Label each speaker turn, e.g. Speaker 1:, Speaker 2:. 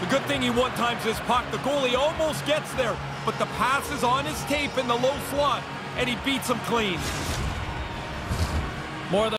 Speaker 1: The Good thing he one-times his puck. The goalie almost gets there, but the pass is on his tape in the low slot, and he beats him clean. More than